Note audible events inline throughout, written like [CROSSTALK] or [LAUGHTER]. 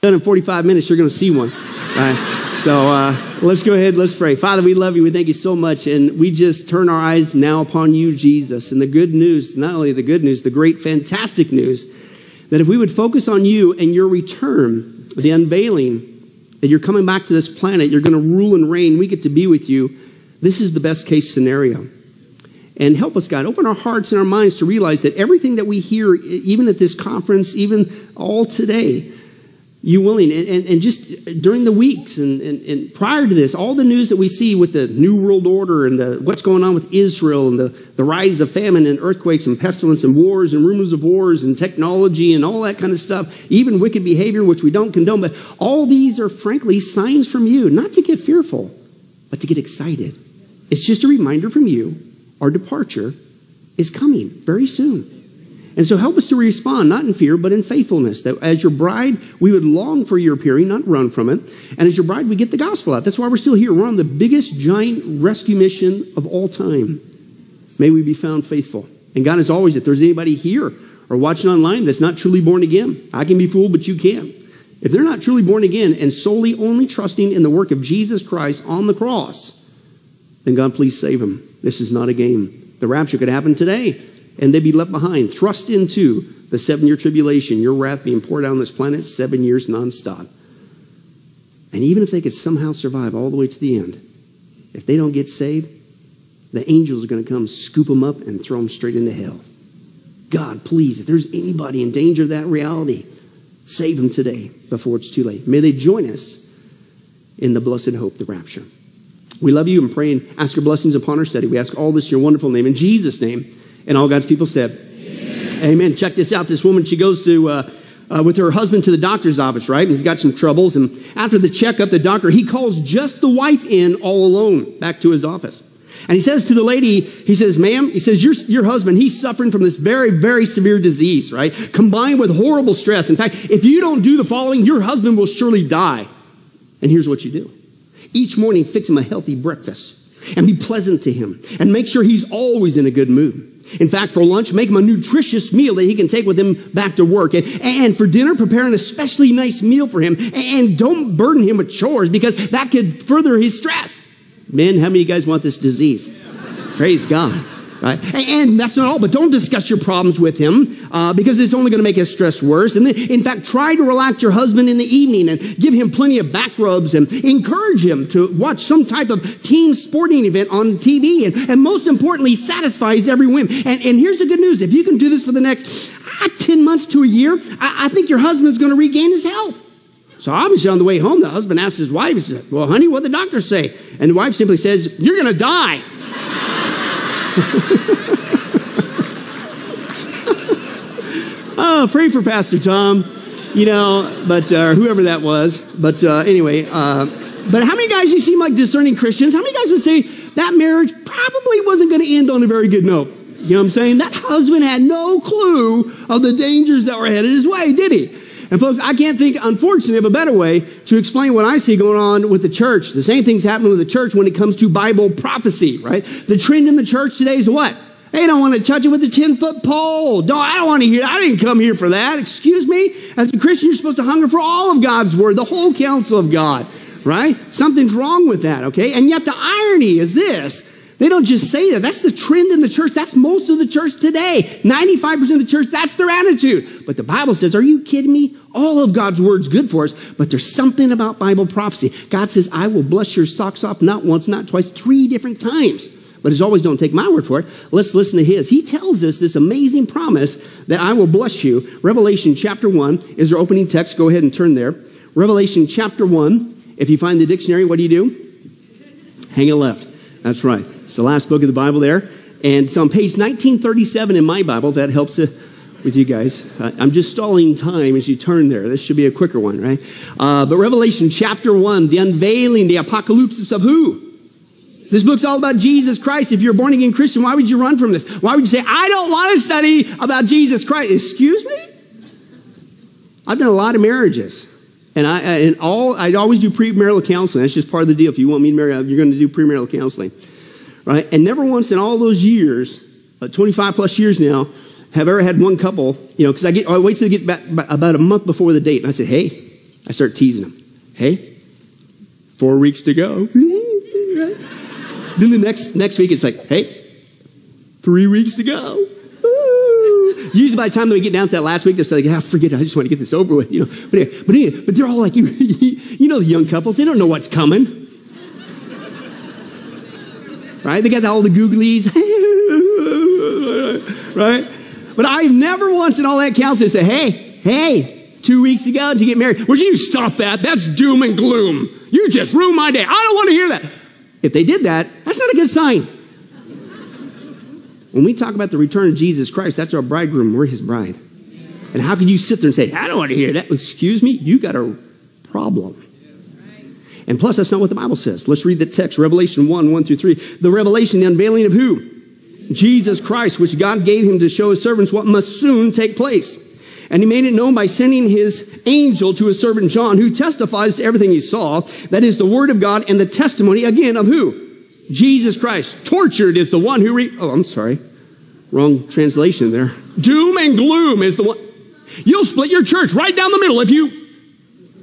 done in 45 minutes, you're going to see one. Right. So uh, let's go ahead. Let's pray. Father, we love you. We thank you so much. And we just turn our eyes now upon you, Jesus. And the good news, not only the good news, the great, fantastic news, that if we would focus on you and your return, the unveiling, that you're coming back to this planet, you're going to rule and reign, we get to be with you. This is the best case scenario. And help us, God. Open our hearts and our minds to realize that everything that we hear, even at this conference, even all today, you willing? And, and, and, just during the weeks and, and, and, prior to this all the news that we see with the new world order and the, what's going on with israel and the, the rise of famine and earthquakes and pestilence and wars and rumors of wars and technology and all that kind of stuff even wicked behavior which we don't condone. But all these are frankly signs from you not to get fearful but to get excited. It's just a reminder from you our departure is coming very soon and so help us to respond, not in fear, but in faithfulness. That as your bride, we would long for your appearing, not run from it. And as your bride, we get the gospel out. That's why we're still here. We're on the biggest giant rescue mission of all time. May we be found faithful. And God, as always, if there's anybody here or watching online that's not truly born again, I can be fooled, but you can't. If they're not truly born again and solely only trusting in the work of Jesus Christ on the cross, then God, please save them. This is not a game. The rapture could happen today and they'd be left behind, thrust into the seven year tribulation, your wrath being poured out on this planet seven years nonstop. And even if they could somehow survive all the way to the end, if they don't get saved, the angels are going to come scoop them up and throw them straight into hell. God, please, if there's anybody in danger of that reality, save them today before it's too late. May they join us in the blessed hope, the rapture. We love you and pray and ask your blessings upon our study. We ask all this in your wonderful name. In Jesus' name, and all God's people said, Amen. Amen. Check this out. This woman, she goes to, uh, uh, with her husband to the doctor's office, right? And he's got some troubles. And after the checkup, the doctor, he calls just the wife in all alone back to his office. And he says to the lady, he says, ma'am, he says, your, your husband, he's suffering from this very, very severe disease, right? Combined with horrible stress. In fact, if you don't do the following, your husband will surely die. And here's what you do. Each morning, fix him a healthy breakfast and be pleasant to him and make sure he's always in a good mood. In fact, for lunch, make him a nutritious meal that he can take with him back to work. And, and for dinner, prepare an especially nice meal for him. And don't burden him with chores because that could further his stress. Men, how many of you guys want this disease? Praise God. Right? And that's not all, but don't discuss your problems with him uh, because it's only going to make his stress worse. And then, in fact, try to relax your husband in the evening and give him plenty of back rubs and encourage him to watch some type of team sporting event on TV. And, and most importantly, satisfies every whim. And, and here's the good news if you can do this for the next uh, 10 months to a year, I, I think your husband's going to regain his health. So obviously on the way home, the husband asks his wife, he says, well, honey, what the doctor say? And the wife simply says, you're going to die. [LAUGHS] oh, pray for Pastor Tom, you know, but uh, whoever that was. But uh, anyway, uh, but how many guys you seem like discerning Christians? How many guys would say that marriage probably wasn't going to end on a very good note? You know what I'm saying? That husband had no clue of the dangers that were headed his way, did he? And folks, I can't think, unfortunately, of a better way to explain what I see going on with the church. The same thing's happening with the church when it comes to Bible prophecy, right? The trend in the church today is what? They don't want to touch it with a 10 foot pole. No, I don't want to hear, I didn't come here for that. Excuse me? As a Christian, you're supposed to hunger for all of God's word, the whole counsel of God, right? Something's wrong with that, okay? And yet the irony is this they don't just say that. That's the trend in the church. That's most of the church today. 95% of the church, that's their attitude. But the Bible says, are you kidding me? All of God's word's good for us, but there's something about Bible prophecy. God says, I will bless your socks off not once, not twice, three different times. But as always, don't take my word for it. Let's listen to his. He tells us this amazing promise that I will bless you. Revelation chapter 1 is our opening text. Go ahead and turn there. Revelation chapter 1. If you find the dictionary, what do you do? Hang a left. That's right. It's the last book of the Bible there. And it's on page 1937 in my Bible. That helps with you guys. I'm just stalling time as you turn there. This should be a quicker one, right? Uh, but Revelation chapter 1, the unveiling, the apocalypse of who? This book's all about Jesus Christ. If you're a born again Christian, why would you run from this? Why would you say, I don't want to study about Jesus Christ? Excuse me? I've done a lot of marriages. And I and all I always do premarital counseling. That's just part of the deal. If you want me to marry, you're going to do premarital counseling right? And never once in all those years, uh, 25 plus years now, have I ever had one couple, you know, because I I wait till they get back about a month before the date, and I say, hey, I start teasing them. Hey, four weeks to go. [LAUGHS] then the next, next week, it's like, hey, three weeks to go. Usually by the time we get down to that last week, they're like, ah, forget it. I just want to get this over with, you know. But, anyway, but, anyway, but they're all like, you, [LAUGHS] you know the young couples, they don't know what's coming. Right? They got all the googlies. [LAUGHS] right? But I've never once in all that counseling said, hey, hey, two weeks ago to get married. Would you stop that? That's doom and gloom. You just ruined my day. I don't want to hear that. If they did that, that's not a good sign. When we talk about the return of Jesus Christ, that's our bridegroom. We're his bride. And how can you sit there and say, I don't want to hear that? Excuse me? You got a problem. And plus, that's not what the Bible says. Let's read the text Revelation 1 1 through 3. The revelation, the unveiling of who? Jesus Christ, which God gave him to show his servants what must soon take place. And he made it known by sending his angel to his servant John, who testifies to everything he saw. That is the word of God and the testimony, again, of who? Jesus Christ. Tortured is the one who re- Oh, I'm sorry. Wrong translation there. Doom and gloom is the one. You'll split your church right down the middle if you.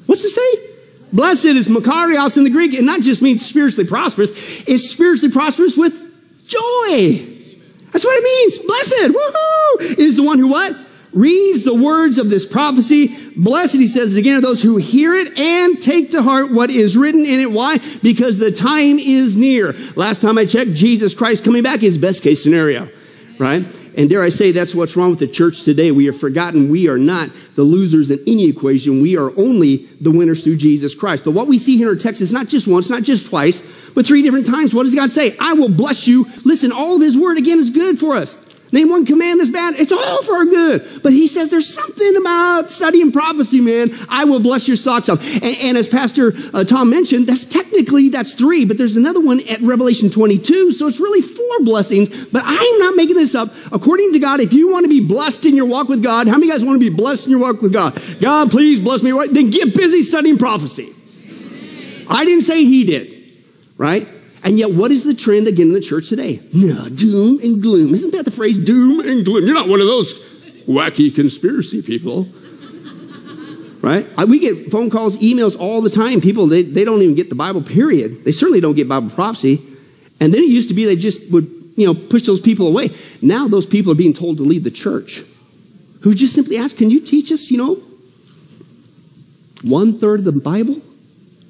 What's it say? Blessed is Makarios in the Greek. It not just means spiritually prosperous, it's spiritually prosperous with joy. That's what it means. Blessed, woohoo, is the one who what? Reads the words of this prophecy. Blessed, he says again, are those who hear it and take to heart what is written in it. Why? Because the time is near. Last time I checked, Jesus Christ coming back is best case scenario, right? And dare I say, that's what's wrong with the church today. We have forgotten we are not the losers in any equation. We are only the winners through Jesus Christ. But what we see here in our text is not just once, not just twice, but three different times. What does God say? I will bless you. Listen, all of his word again is good for us. Name one command that's bad. It's all for good. But he says there's something about studying prophecy, man. I will bless your socks off. And, and as Pastor uh, Tom mentioned, that's technically, that's three, but there's another one at Revelation 22. So it's really four blessings. But I'm not making this up. According to God, if you want to be blessed in your walk with God, how many guys want to be blessed in your walk with God? God, please bless me. Right? Then get busy studying prophecy. I didn't say he did, right? And yet, what is the trend again in the church today? No, doom and gloom. Isn't that the phrase, doom and gloom? You're not one of those wacky conspiracy people. Right? We get phone calls, emails all the time. People, they, they don't even get the Bible, period. They certainly don't get Bible prophecy. And then it used to be they just would, you know, push those people away. Now those people are being told to leave the church. Who just simply ask, can you teach us, you know, one third of the Bible?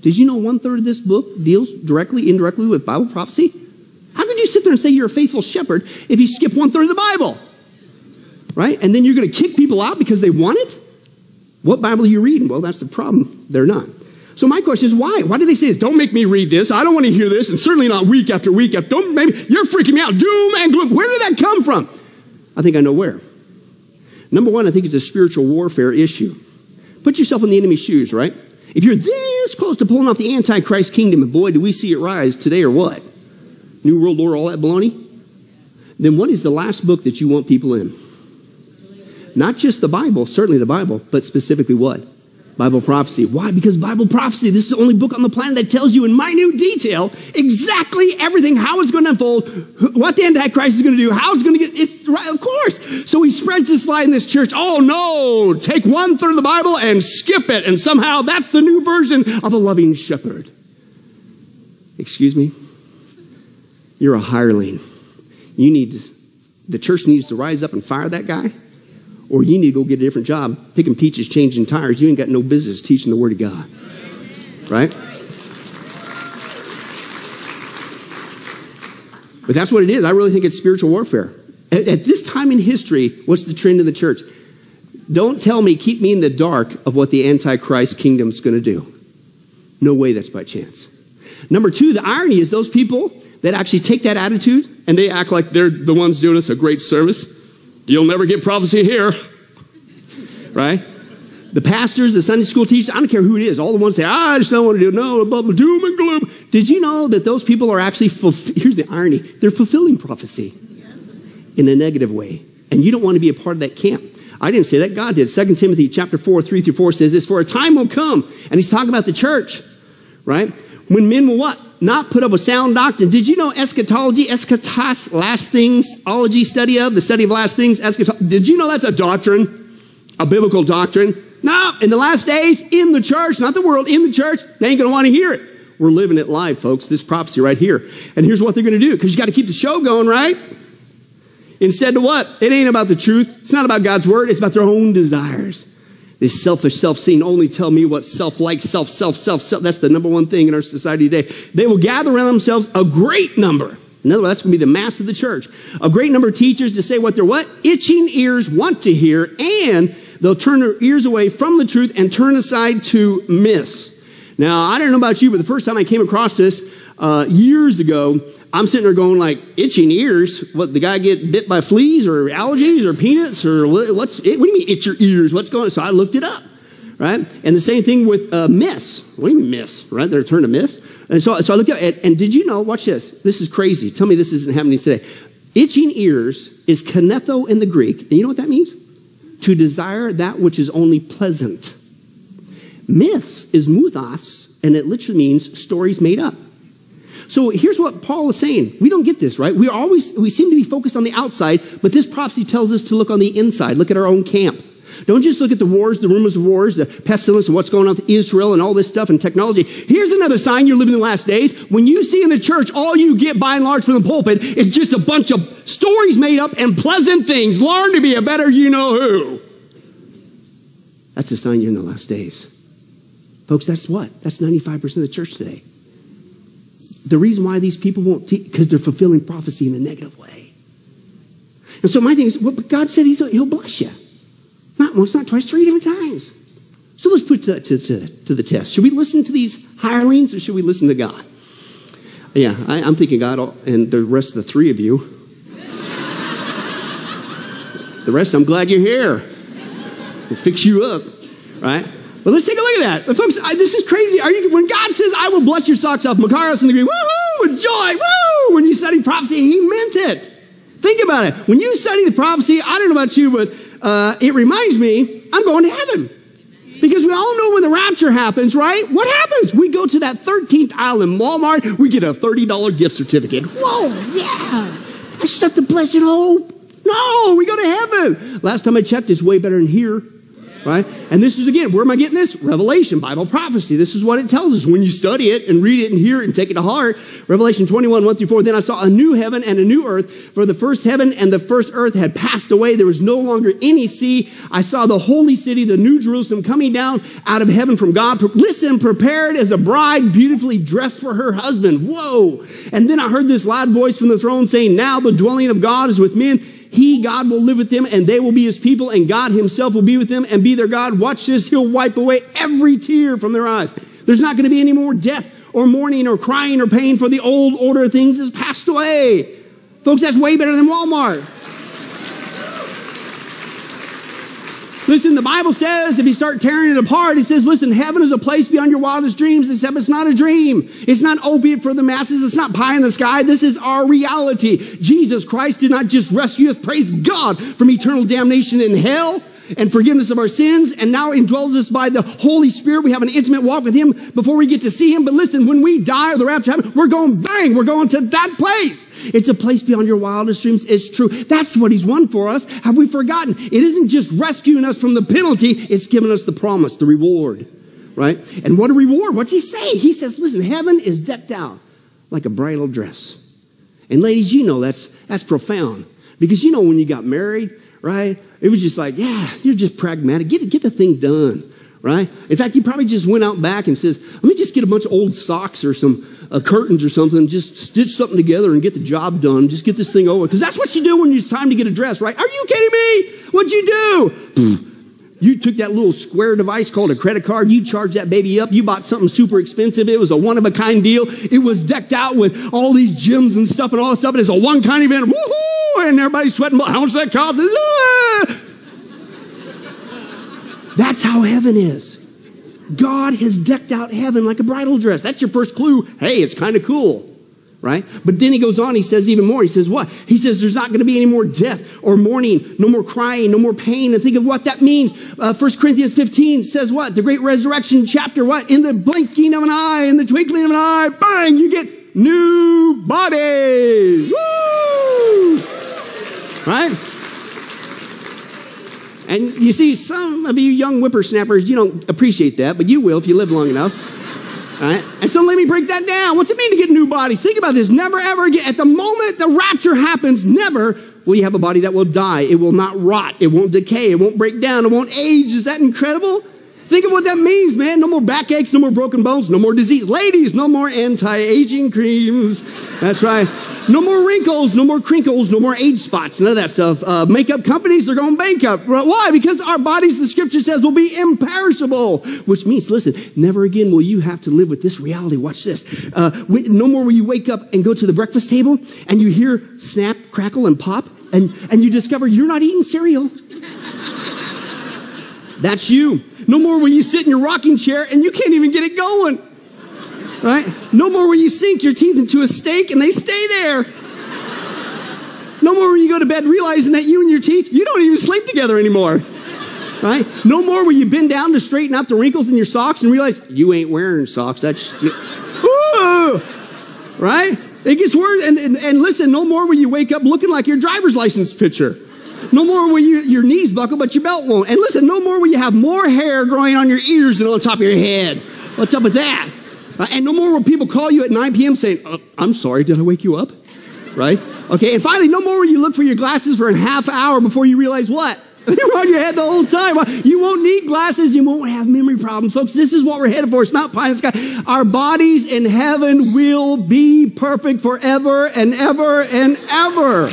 Did you know one third of this book deals directly, indirectly with Bible prophecy? How could you sit there and say you're a faithful shepherd if you skip one third of the Bible? Right? And then you're going to kick people out because they want it? What Bible are you reading? Well, that's the problem. They're not. So my question is why? Why do they say this? Don't make me read this. I don't want to hear this, and certainly not week after week after. Don't make me, you're freaking me out. Doom and gloom. Where did that come from? I think I know where. Number one, I think it's a spiritual warfare issue. Put yourself in the enemy's shoes, right? If you're this close to pulling off the Antichrist kingdom, and boy, do we see it rise today or what? New World Order, all that baloney? Then what is the last book that you want people in? Not just the Bible, certainly the Bible, but specifically what? Bible prophecy. Why? Because Bible prophecy, this is the only book on the planet that tells you in minute detail exactly everything, how it's going to unfold, what the Antichrist is going to do, how it's going to get, it's right, of course. So he spreads this lie in this church. Oh no, take one third of the Bible and skip it. And somehow that's the new version of a loving shepherd. Excuse me? You're a hireling. You need to, the church needs to rise up and fire that guy or you need to go get a different job picking peaches, changing tires. You ain't got no business teaching the Word of God. Right? But that's what it is. I really think it's spiritual warfare. At, at, this time in history, what's the trend in the church? Don't tell me, keep me in the dark of what the Antichrist kingdom's going to do. No way that's by chance. Number two, the irony is those people that actually take that attitude and they act like they're the ones doing us a great service You'll never get prophecy here. Right? The pastors, the Sunday school teachers, I don't care who it is, all the ones say, ah, I just don't want to do no, about doom and gloom. Did you know that those people are actually, fulf- here's the irony, they're fulfilling prophecy in a negative way. And you don't want to be a part of that camp. I didn't say that, God did. 2 Timothy chapter 4, 3 through 4 says this, for a time will come, and he's talking about the church, right? When men will what? not put up a sound doctrine. Did you know eschatology, eschatos, last things, ology, study of, the study of last things, eschatology? Did you know that's a doctrine? A biblical doctrine? No, in the last days, in the church, not the world, in the church, they ain't going to want to hear it. We're living it live, folks. This prophecy right here. And here's what they're going to do because you got to keep the show going, right? Instead of what? It ain't about the truth. It's not about God's word. It's about their own desires. Selfish, self-seen, only tell me what self likes, self, self, self, self. That's the number one thing in our society today. They will gather around themselves a great number. In other words, that's going to be the mass of the church. A great number of teachers to say what their what? Itching ears want to hear, and they'll turn their ears away from the truth and turn aside to miss. Now, I don't know about you, but the first time I came across this uh, years ago, I'm sitting there going like, itching ears? What, the guy get bit by fleas or allergies or peanuts or what's, what do you mean itch your ears? What's going on? So I looked it up, right? And the same thing with uh, miss. What do you mean miss, right? They're turned to miss. And so, so I looked at it, and did you know, watch this. This is crazy. Tell me this isn't happening today. Itching ears is kinetho in the Greek. And you know what that means? To desire that which is only pleasant. Myths is muthos, and it literally means stories made up. So here's what Paul is saying. We don't get this, right? We always, we seem to be focused on the outside, but this prophecy tells us to look on the inside. Look at our own camp. Don't just look at the wars, the rumors of wars, the pestilence, and what's going on with Israel and all this stuff and technology. Here's another sign you're living the last days. When you see in the church, all you get by and large from the pulpit is just a bunch of stories made up and pleasant things. Learn to be a better you know who. That's a sign you're in the last days. Folks, that's what? That's 95% of the church today. The reason why these people won't teach, because they're fulfilling prophecy in a negative way. And so my thing is, well, God said he'll bless you. Not once, not twice, three different times. So let's put to, to, to, to the test. Should we listen to these hirelings or should we listen to God? Yeah, I, am thinking God and the rest of the three of you. [LAUGHS] the rest, I'm glad you're here. We'll fix you up, right? But let's take a look at that. Folks, I, this is crazy. Are you, when God says, I will bless your socks off, Makarios in the Greek, woohoo, with joy, woo! When you study prophecy, he meant it. Think about it. When you study the prophecy, I don't know about you, but uh, it reminds me, I'm going to heaven. Because we all know when the rapture happens, right? What happens? We go to that 13th aisle in Walmart, we get a $30 gift certificate. Whoa, yeah! That's such the blessed hope. No, we go to heaven. Last time I checked, it's way better than here right? And this is again, where am I getting this? Revelation, Bible prophecy. This is what it tells us when you study it and read it and hear it and take it to heart. Revelation 21, 1 through 4. Then I saw a new heaven and a new earth, for the first heaven and the first earth had passed away. There was no longer any sea. I saw the holy city, the new Jerusalem, coming down out of heaven from God. Listen, prepared as a bride, beautifully dressed for her husband. Whoa. And then I heard this loud voice from the throne saying, Now the dwelling of God is with men he, God, will live with them and they will be his people and God himself will be with them and be their God. Watch this. He'll wipe away every tear from their eyes. There's not going to be any more death or mourning or crying or pain for the old order of things has passed away. Folks, that's way better than Walmart. Listen, the Bible says if you start tearing it apart, it says, listen, heaven is a place beyond your wildest dreams, except it's not a dream. It's not opiate for the masses. It's not pie in the sky. This is our reality. Jesus Christ did not just rescue us, praise God, from eternal damnation in hell and forgiveness of our sins, and now indwells us by the Holy Spirit. We have an intimate walk with Him before we get to see Him. But listen, when we die or the rapture happens, we're going bang, we're going to that place. It's a place beyond your wildest dreams. It's true. That's what He's won for us. Have we forgotten? It isn't just rescuing us from the penalty, it's giving us the promise, the reward, right? And what a reward. What's He say? He says, listen, heaven is decked out like a bridal dress. And ladies, you know that's, that's profound. Because you know when you got married, right? It was just like, yeah, you're just pragmatic. Get, get the thing done, right? In fact, you probably just went out back and says, let me just get a bunch of old socks or some uh, curtains or something, just stitch something together and get the job done. Just get this thing over. Because that's what you do when it's time to get a dress, right? Are you kidding me? What'd you do? You took that little square device called a credit card. You charged that baby up. You bought something super expensive. It was a one of a kind deal. It was decked out with all these gems and stuff and all this stuff. And it's a one kind event. Woohoo! And everybody's sweating. How much that cost? That's how heaven is. God has decked out heaven like a bridal dress. That's your first clue. Hey, it's kind of cool right? But then he goes on, he says even more. He says, What? He says, There's not going to be any more death or mourning, no more crying, no more pain. And think of what that means. Uh, 1 Corinthians 15 says, What? The great resurrection chapter, what? In the blinking of an eye, in the twinkling of an eye, bang, you get new bodies. Woo! Right? And you see, some of you young whippersnappers, you don't appreciate that, but you will if you live long enough. Right? And so let me break that down. What's it mean to get new bodies? Think about this. Never ever again. At the moment the rapture happens, never will you have a body that will die. It will not rot. It won't decay. It won't break down. It won't age. Is that incredible? Think of what that means, man. No more backaches, no more broken bones, no more disease. Ladies, no more anti-aging creams. That's right. No more wrinkles, no more crinkles, no more age spots, none of that stuff. Uh, makeup companies are going bankrupt. Why? Because our bodies, the scripture says, will be imperishable, which means, listen, never again will you have to live with this reality. Watch this. Uh, no more will you wake up and go to the breakfast table and you hear snap, crackle, and pop, and, and you discover you're not eating cereal. That's you. No more will you sit in your rocking chair and you can't even get it going. Right? No more will you sink your teeth into a steak and they stay there. No more will you go to bed realizing that you and your teeth, you don't even sleep together anymore. Right? No more will you bend down to straighten out the wrinkles in your socks and realize you ain't wearing socks. That's, ooh, right? It gets worse. And, and, and listen, no more will you wake up looking like your driver's license picture. No more will you, your knees buckle, but your belt won't. And listen, no more will you have more hair growing on your ears than on the top of your head. What's up with that? Uh, and no more will people call you at 9 p.m. saying, oh, I'm sorry, did I wake you up? Right? Okay, and finally, no more will you look for your glasses for a half hour before you realize what? [LAUGHS] They're on your head the whole time. You won't need glasses. You won't have memory problems. Folks, this is what we're headed for. It's not pie in the sky. Our bodies in heaven will be perfect forever and ever and ever.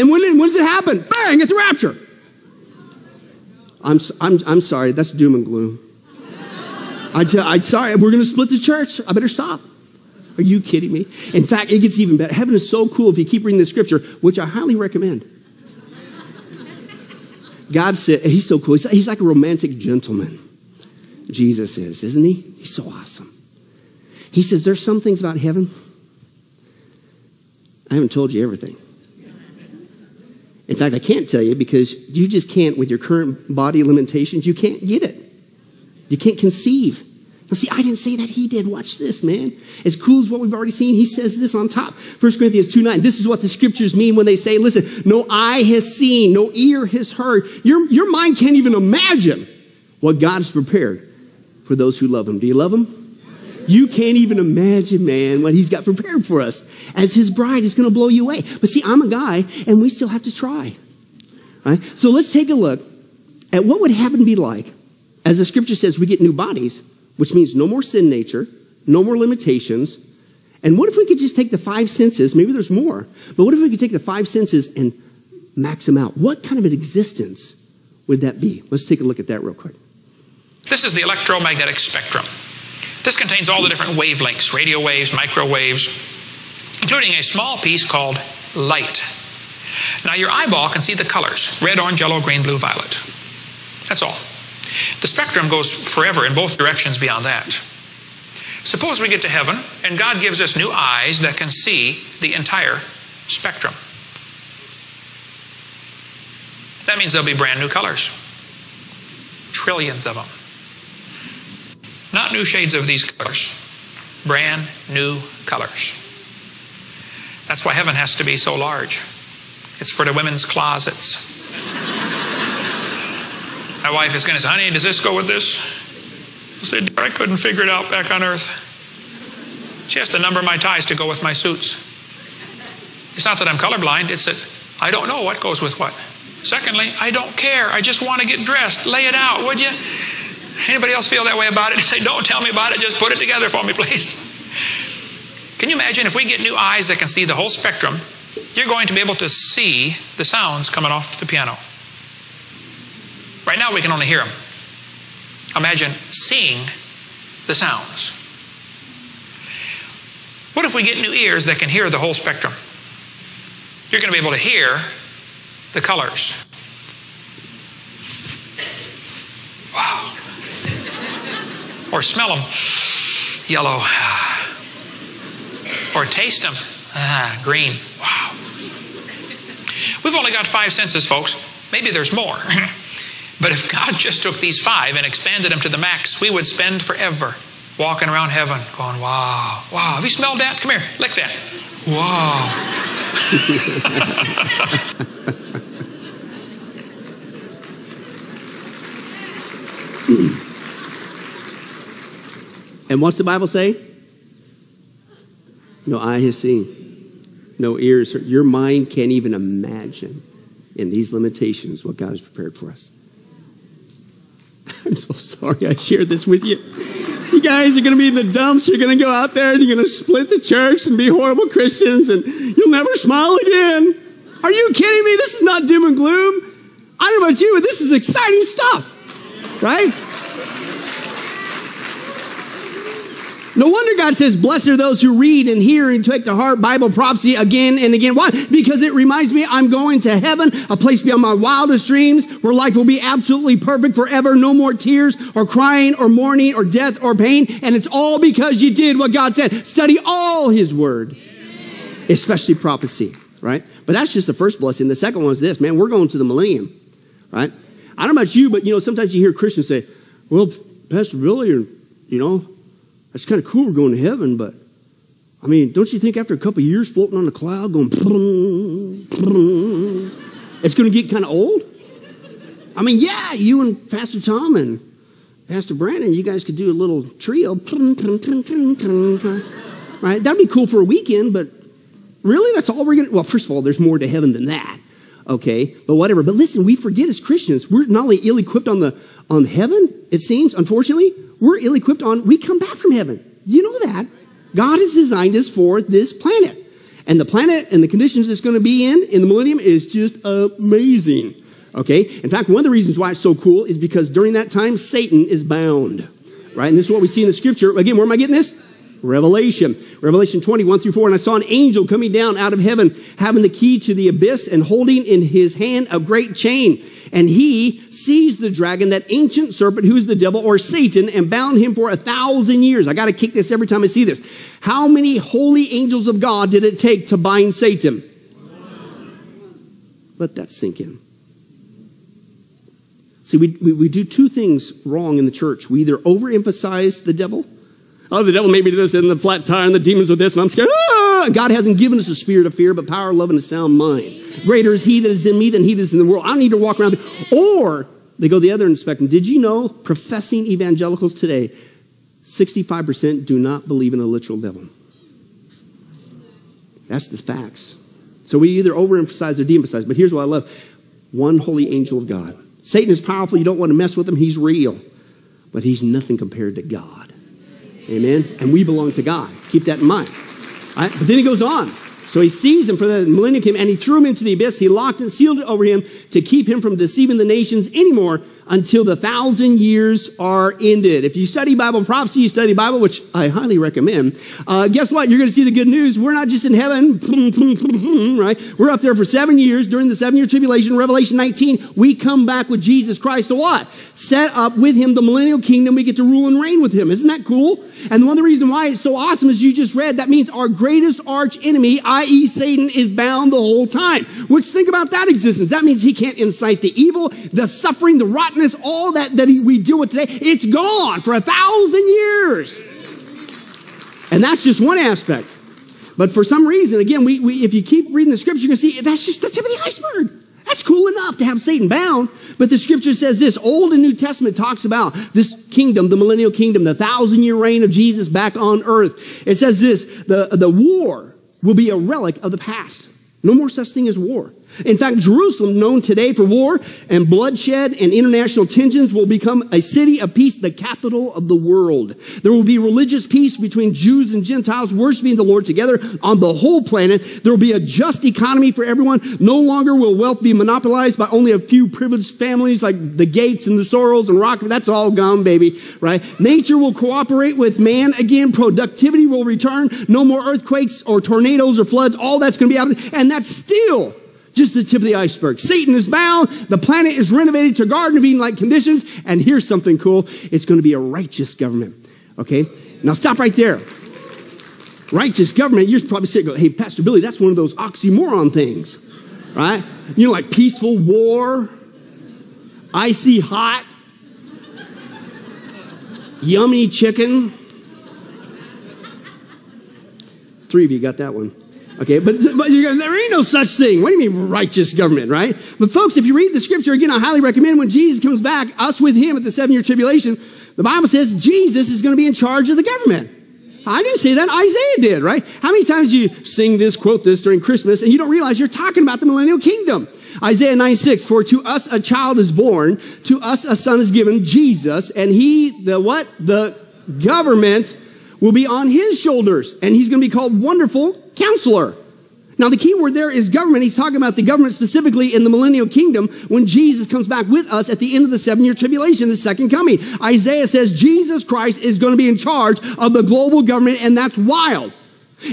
And when, when does it happen? Bang, it's a rapture. I'm, I'm, I'm sorry, that's doom and gloom. I tell, I'm sorry, we're going to split the church. I better stop. Are you kidding me? In fact, it gets even better. Heaven is so cool if you keep reading the scripture, which I highly recommend. God said, He's so cool. He's, he's like a romantic gentleman. Jesus is, isn't he? He's so awesome. He says, There's some things about heaven. I haven't told you everything. In fact, I can't tell you because you just can't, with your current body limitations, you can't get it. You can't conceive. Now, see, I didn't say that. He did. Watch this, man. As cool as what we've already seen, he says this on top. 1 Corinthians 2 9. This is what the scriptures mean when they say, listen, no eye has seen, no ear has heard. Your, your mind can't even imagine what God has prepared for those who love him. Do you love him? You can't even imagine, man, what he's got prepared for us. As his bride is going to blow you away. But see, I'm a guy, and we still have to try. Right? So let's take a look at what would heaven be like. As the scripture says, we get new bodies, which means no more sin nature, no more limitations. And what if we could just take the five senses? Maybe there's more. But what if we could take the five senses and max them out? What kind of an existence would that be? Let's take a look at that real quick. This is the electromagnetic spectrum. This contains all the different wavelengths radio waves, microwaves, including a small piece called light. Now, your eyeball can see the colors red, orange, yellow, green, blue, violet. That's all. The spectrum goes forever in both directions beyond that. Suppose we get to heaven and God gives us new eyes that can see the entire spectrum. That means there'll be brand new colors, trillions of them. Not new shades of these colors, brand new colors. That's why heaven has to be so large. It's for the women's closets. [LAUGHS] My wife is going to say, honey, does this go with this? I said, I couldn't figure it out back on earth. She has to number my ties to go with my suits. It's not that I'm colorblind, it's that I don't know what goes with what. Secondly, I don't care. I just want to get dressed. Lay it out, would you? Anybody else feel that way about it? [LAUGHS] Say, don't tell me about it, just put it together for me, please. Can you imagine if we get new eyes that can see the whole spectrum, you're going to be able to see the sounds coming off the piano. Right now, we can only hear them. Imagine seeing the sounds. What if we get new ears that can hear the whole spectrum? You're going to be able to hear the colors. Or smell them. Yellow. Or taste them. Ah, green. Wow. We've only got five senses, folks. Maybe there's more. [LAUGHS] but if God just took these five and expanded them to the max, we would spend forever walking around heaven going, wow, wow. Have you smelled that? Come here, lick that. Wow. [LAUGHS] and what's the Bible say? No eye has seen, no ears heard. Your mind can't even imagine in these limitations what God has prepared for us. [LAUGHS] I'm so sorry I shared this with you. You guys are going to be in the dumps. You're going to go out there and you're going to split the church and be horrible Christians and you'll never smile again. Are you kidding me? This is not doom and gloom. I don't know about you, but this is exciting stuff, right? No wonder God says, Blessed are those who read and hear and take to heart Bible prophecy again and again. Why? Because it reminds me I'm going to heaven, a place beyond my wildest dreams, where life will be absolutely perfect forever. No more tears or crying or mourning or death or pain. And it's all because you did what God said. Study all His Word, especially prophecy, right? But that's just the first blessing. The second one is this, man, we're going to the millennium, right? I don't know about you, but you know, sometimes you hear Christians say, well, Pastor Billy, you know, that's kind of cool. We're going to heaven, but I mean, don't you think after a couple years floating on a cloud going, [LAUGHS] it's going to get kind of old? I mean, yeah, you and Pastor Tom and Pastor Brandon, you guys could do a little trio. Right? That'd be cool for a weekend, but really, that's all we're going to. Well, first of all, there's more to heaven than that. Okay, but whatever. But listen, we forget as Christians, we're not only ill equipped on the on heaven, it seems, unfortunately, we're ill equipped on, we come back from heaven. You know that. God has designed us for this planet. And the planet and the conditions it's going to be in in the millennium is just amazing. Okay? In fact, one of the reasons why it's so cool is because during that time, Satan is bound. Right? And this is what we see in the scripture. Again, where am I getting this? Revelation. Revelation 21 through 4. And I saw an angel coming down out of heaven, having the key to the abyss and holding in his hand a great chain. And he seized the dragon, that ancient serpent who is the devil or Satan, and bound him for a thousand years. I got to kick this every time I see this. How many holy angels of God did it take to bind Satan? Let that sink in. See, we, we, we do two things wrong in the church. We either overemphasize the devil. Oh, the devil made me do this and the flat tire and the demons with this and I'm scared. God hasn't given us a spirit of fear, but power, love, and a sound mind. Greater is he that is in me than he that is in the world. I don't need to walk around. Or they go the other spectrum. Did you know professing evangelicals today, 65% do not believe in a literal devil? That's the facts. So we either overemphasize or deemphasize. But here's what I love one holy angel of God. Satan is powerful. You don't want to mess with him. He's real. But he's nothing compared to God. Amen? And we belong to God. Keep that in mind. Right? But then he goes on. So he seized him for the millennium came and he threw him into the abyss. He locked and sealed it over him to keep him from deceiving the nations anymore until the thousand years are ended. If you study Bible prophecy, you study Bible, which I highly recommend. Uh, guess what? You're going to see the good news. We're not just in heaven, [LAUGHS] right? We're up there for seven years during the seven year tribulation. Revelation 19, we come back with Jesus Christ to what? Set up with him the millennial kingdom. We get to rule and reign with him. Isn't that cool? And one of the reasons why it's so awesome is you just read, that means our greatest arch enemy, i.e. Satan, is bound the whole time. Which think about that existence. That means he can't incite the evil, the suffering, the rottenness, all that that we deal with today. It's gone for a thousand years. And that's just one aspect. But for some reason, again, we, we if you keep reading the scripture, you're going to see that's just the tip of the iceberg. That's cool enough to have Satan bound. But the scripture says this Old and New Testament talks about this kingdom, the millennial kingdom, the thousand year reign of Jesus back on earth. It says this the, the war will be a relic of the past. No more such thing as war. In fact, Jerusalem, known today for war and bloodshed and international tensions, will become a city of peace, the capital of the world. There will be religious peace between Jews and Gentiles worshiping the Lord together on the whole planet. There will be a just economy for everyone. No longer will wealth be monopolized by only a few privileged families like the Gates and the Soros and Rock. That's all gone, baby, right? Nature will cooperate with man again. Productivity will return. No more earthquakes or tornadoes or floods. All that's going to be happening. And that's still just the tip of the iceberg. Satan is bound. The planet is renovated to Garden of Eden like conditions. And here's something cool. It's going to be a righteous government. Okay? Now stop right there. Righteous government, you're probably sitting saying, hey, Pastor Billy, that's one of those oxymoron things. Right? You know, like peaceful war, icy hot, yummy chicken. Three of you got that one. Okay, but, but going, there ain't no such thing. What do you mean righteous government, right? But folks, if you read the scripture, again, I highly recommend when Jesus comes back, us with him at the seven year tribulation, the Bible says Jesus is going to be in charge of the government. I didn't say that. Isaiah did, right? How many times you sing this, quote this during Christmas, and you don't realize you're talking about the millennial kingdom? Isaiah 9 6, for to us a child is born, to us a son is given, Jesus, and he, the what? The government will be on his shoulders, and he's going to be called Wonderful Counselor. Now, the key word there is government. He's talking about the government specifically in the millennial kingdom when Jesus comes back with us at the end of the seven year tribulation, the second coming. Isaiah says Jesus Christ is going to be in charge of the global government, and that's wild.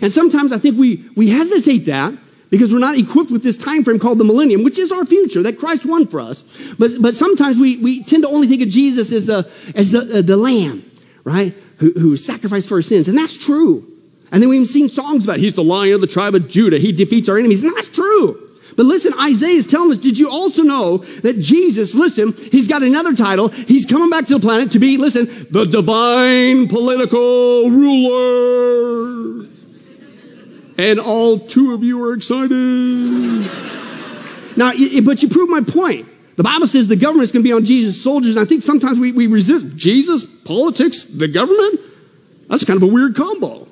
And sometimes I think we, we hesitate that because we're not equipped with this time frame called the millennium, which is our future that Christ won for us. But, but sometimes we, we tend to only think of Jesus as, a, as the, uh, the lamb, right? Who, who sacrificed for our sins. And that's true. And then we've seen songs about he's the lion of the tribe of Judah. He defeats our enemies. And that's true. But listen, Isaiah is telling us, did you also know that Jesus, listen, he's got another title. He's coming back to the planet to be, listen, the divine political ruler. And all two of you are excited. now, but you prove my point. The Bible says the government's going to be on Jesus' soldiers. And I think sometimes we, we resist Jesus, politics, the government. That's kind of a weird combo.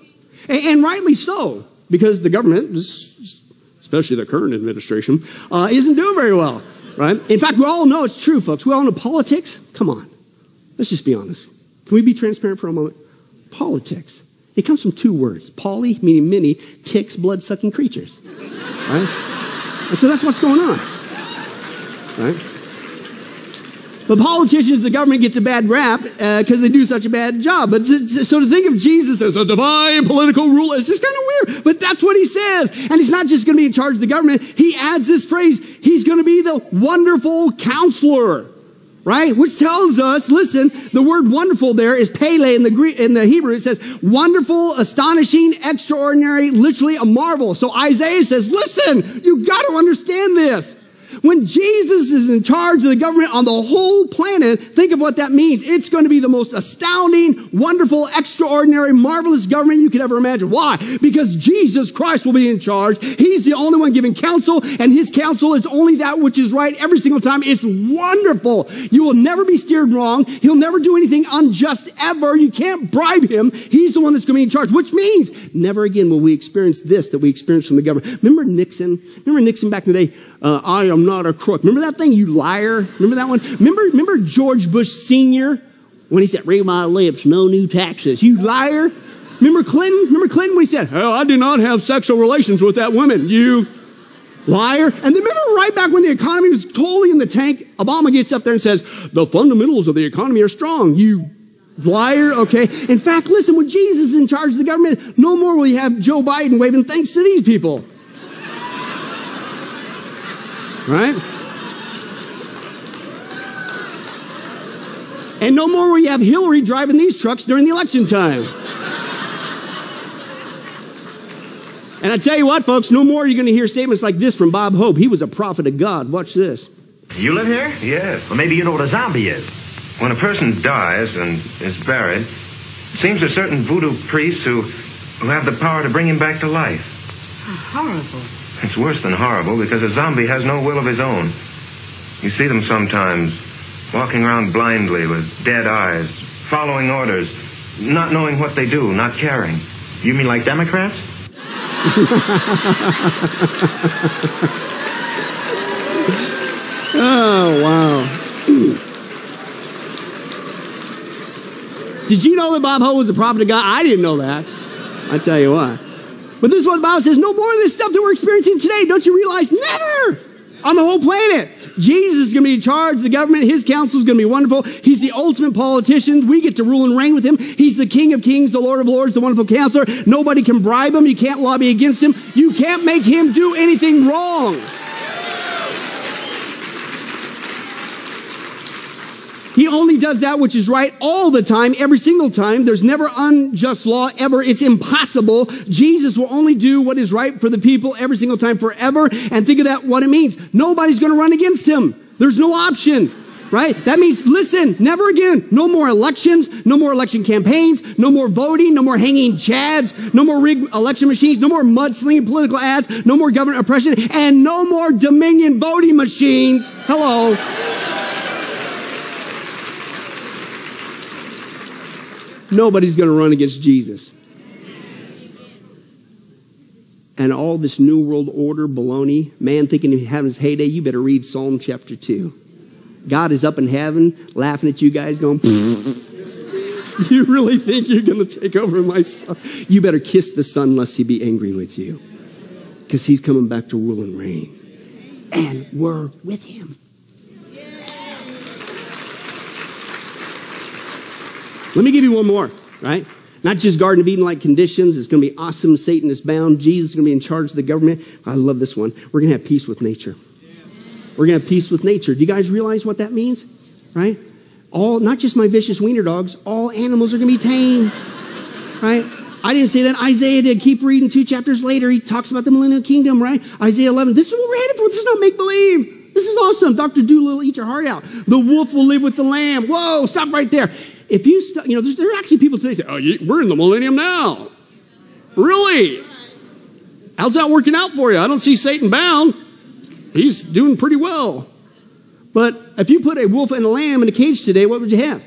And, and rightly so, because the government, especially the current administration, uh, isn't doing very well, right? In fact, we all know it's true, folks. We all know politics. Come on. Let's just be honest. Can we be transparent for a moment? Politics. It comes from two words. Poly, meaning many, ticks, blood sucking creatures. Right? And so that's what's going on. Right? But politicians, the government gets a bad rap because uh, they do such a bad job. But so to think of Jesus as a divine political ruler is just kind of weird. But that's what he says. And he's not just going to be in charge of the government. He adds this phrase, he's going to be the wonderful counselor. Right? Which tells us, listen, the word wonderful there is pele in the Greek, in the Hebrew. It says wonderful, astonishing, extraordinary, literally a marvel. So Isaiah says, listen, you got to understand this. When Jesus is in charge of the government on the whole planet, think of what that means. It's going to be the most astounding, wonderful, extraordinary, marvelous government you could ever imagine. Why? Because Jesus Christ will be in charge. He's the only one giving counsel, and his counsel is only that which is right every single time. It's wonderful. You will never be steered wrong. He'll never do anything unjust ever. You can't bribe him. He's the one that's going to be in charge, which means never again will we experience this that we experienced from the government. Remember Nixon? Remember Nixon back in the day? Uh, I am not a crook. Remember that thing, you liar? Remember that one? Remember, remember George Bush Sr. when he said, read my lips, no new taxes. You liar. Remember Clinton? Remember Clinton when he said, oh, I did not have sexual relations with that woman. You liar. And then remember right back when the economy was totally in the tank, Obama gets up there and says, the fundamentals of the economy are strong. You liar, okay? In fact, listen, when Jesus is in charge of the government, no more will you have Joe Biden waving thanks to these people. Right? And no more will you have Hillary driving these trucks during the election time. And I tell you what, folks, no more are you going to hear statements like this from Bob Hope. He was a prophet of God. Watch this. You live here? Yes. Well, maybe you know what a zombie is. When a person dies and is buried, it seems there's certain voodoo priests who, who have the power to bring him back to life. How horrible. It's worse than horrible because a zombie has no will of his own. You see them sometimes walking around blindly with dead eyes, following orders, not knowing what they do, not caring. You mean like Democrats? [LAUGHS] oh, wow. Did you know that Bob Hope was a prophet of God? I didn't know that. I tell you what. But this is what the Bible says no more of this stuff that we're experiencing today. Don't you realize? Never! On the whole planet. Jesus is going to be in charge. The government, his counsel is going to be wonderful. He's the ultimate politician. We get to rule and reign with him. He's the King of kings, the Lord of lords, the wonderful counselor. Nobody can bribe him. You can't lobby against him. You can't make him do anything wrong. He only does that which is right all the time, every single time. There's never unjust law ever. It's impossible. Jesus will only do what is right for the people every single time forever. And think of that, what it means. Nobody's going to run against him. There's no option. right? That means, listen, never again. No more elections, no more election campaigns, no more voting, no more hanging chads, no more rigged election machines, no more mudslinging political ads, no more government oppression, and no more Dominion voting machines. Hello. Nobody's going to run against Jesus. And all this New World Order baloney, man thinking he having his heyday, you better read Psalm chapter 2. God is up in heaven laughing at you guys going, [LAUGHS] You really think you're going to take over my son? You better kiss the son lest he be angry with you. Because he's coming back to rule and reign. And we're with him. Let me give you one more, right? Not just Garden of Eden like conditions. It's going to be awesome. Satan is bound. Jesus is going to be in charge of the government. I love this one. We're going to have peace with nature. We're going to have peace with nature. Do you guys realize what that means? Right? All, not just my vicious wiener dogs, all animals are going to be tame. Right? I didn't say that. Isaiah did. Keep reading two chapters later. He talks about the millennial kingdom, right? Isaiah 11. This is what we're headed for. This is not make believe. This is awesome. Dr. Dolittle, eat your heart out. The wolf will live with the lamb. Whoa, stop right there. If you, st- you know, there are actually people today say, oh, we're in the millennium now. Really? How's that working out for you? I don't see Satan bound he's doing pretty well. But if you put a wolf and a lamb in a cage today, what would you have?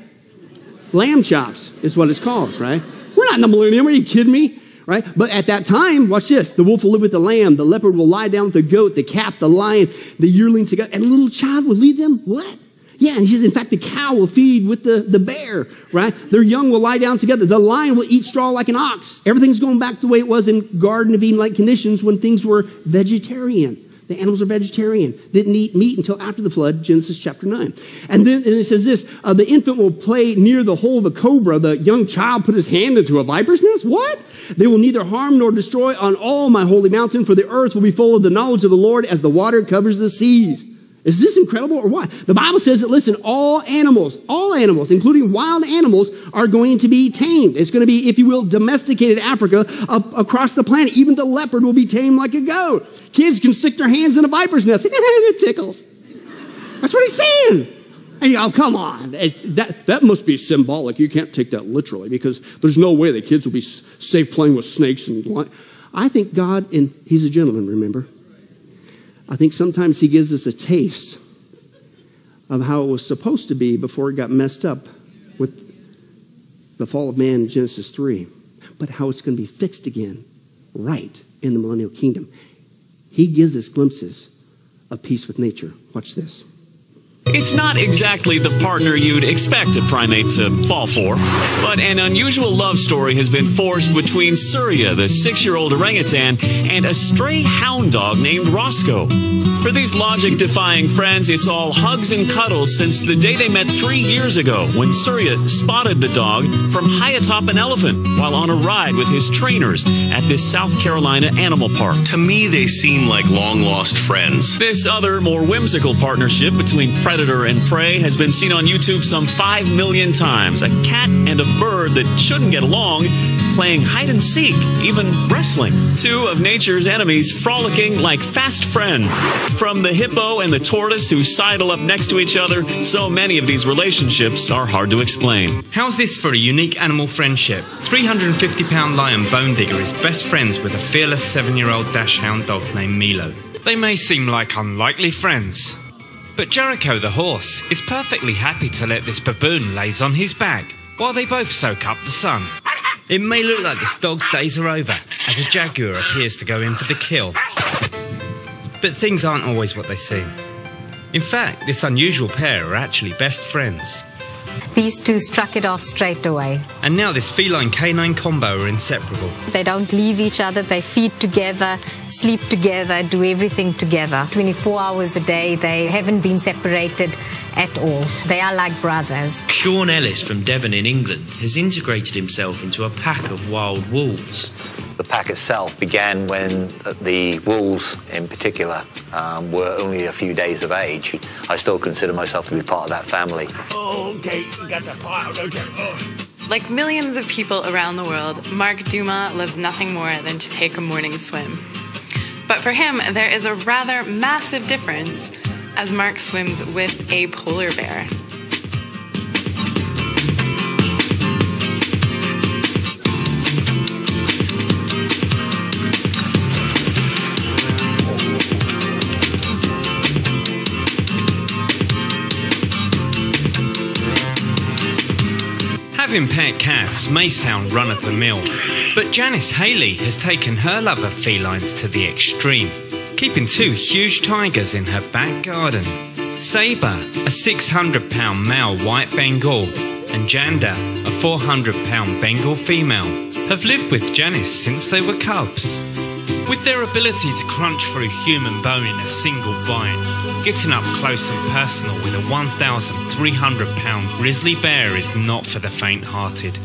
Lamb chops is what it's called, right? We're not in the millennium. Are you kidding me? Right? But at that time, watch this. The wolf will live with the lamb. The leopard will lie down with the goat, the calf, the lion, the yearling together. And a little child will lead them. What? Yeah, and he says, in fact, the cow will feed with the, the bear, right? Their young will lie down together. The lion will eat straw like an ox. Everything's going back the way it was in Garden of Eden like conditions when things were vegetarian. The animals are vegetarian, didn't eat meat until after the flood, Genesis chapter 9. And then and it says this uh, the infant will play near the hole of the cobra. The young child put his hand into a viper's nest. What? They will neither harm nor destroy on all my holy mountain, for the earth will be full of the knowledge of the Lord as the water covers the seas. Is this incredible or what? The Bible says that, listen, all animals, all animals, including wild animals, are going to be tamed. It's going to be, if you will, domesticated Africa up across the planet. Even the leopard will be tamed like a goat. Kids can stick their hands in a viper's nest. [LAUGHS] it tickles. That's what he's saying. And, you oh, come on. that, that must be symbolic. You can't take that literally because there's no way the kids will be safe playing with snakes and I think God, and he's a gentleman, remember? I think sometimes he gives us a taste of how it was supposed to be before it got messed up with the fall of man in Genesis 3, but how it's going to be fixed again right in the millennial kingdom. He gives us glimpses of peace with nature. Watch this. It's not exactly the partner you'd expect a primate to fall for, but an unusual love story has been forged between Surya, the six year old orangutan, and a stray hound dog named Roscoe. For these logic defying friends, it's all hugs and cuddles since the day they met three years ago when Surya spotted the dog from high atop an elephant while on a ride with his trainers at this South Carolina animal park. To me, they seem like long lost friends. This other, more whimsical partnership between predator and prey has been seen on YouTube some 5 million times. A cat and a bird that shouldn't get along playing hide and seek, even wrestling. Two of nature's enemies frolicking like fast friends. From the hippo and the tortoise who sidle up next to each other, so many of these relationships are hard to explain. How's this for a unique animal friendship? 350 pound lion Bone Digger is best friends with a fearless seven year old dachshund dog named Milo. They may seem like unlikely friends, but Jericho the horse is perfectly happy to let this baboon laze on his back while they both soak up the sun. It may look like this dog's days are over, as a jaguar appears to go in for the kill. But things aren't always what they seem. In fact, this unusual pair are actually best friends. These two struck it off straight away. And now this feline canine combo are inseparable. They don't leave each other, they feed together, sleep together, do everything together. 24 hours a day, they haven't been separated at all. They are like brothers. Sean Ellis from Devon in England has integrated himself into a pack of wild wolves. The pack itself began when the wolves, in particular, um, were only a few days of age. I still consider myself to be part of that family. Okay, you got the pile, don't you? Oh. Like millions of people around the world, Mark Dumas loves nothing more than to take a morning swim. But for him, there is a rather massive difference as Mark swims with a polar bear. Having pet cats may sound run of the mill, but Janice Haley has taken her love of felines to the extreme, keeping two huge tigers in her back garden. Sabre, a 600 pound male white Bengal, and Janda, a 400 pound Bengal female, have lived with Janice since they were cubs. With their ability to crunch through human bone in a single bite, getting up close and personal with a 1,300 pound grizzly bear is not for the faint hearted.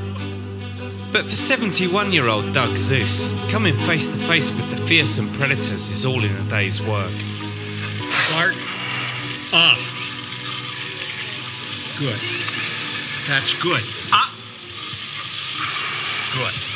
But for 71 year old Doug Seus, coming face to face with the fearsome predators is all in a day's work. Start off. Good. That's good. Up. Good.